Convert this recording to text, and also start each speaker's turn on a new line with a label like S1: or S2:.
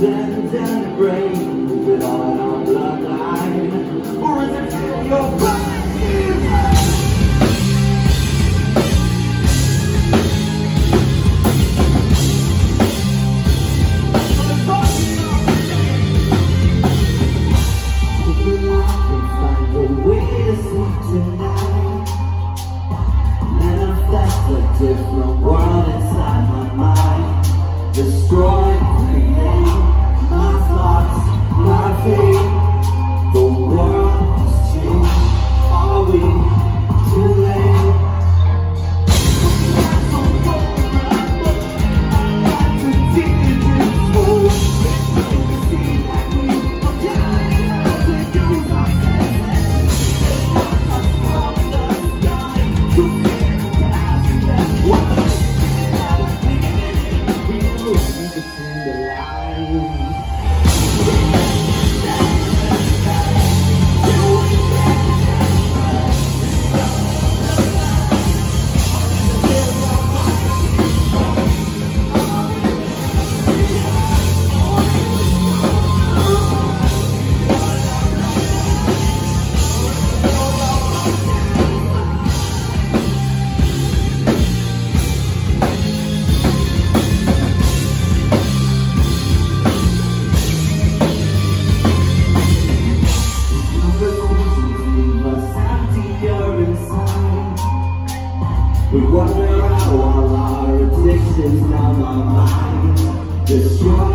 S1: bend and break with all our bloodline? Or is it still your body? Different world inside my mind. Destroy, We wonder how our addictions numb our mind. Destroy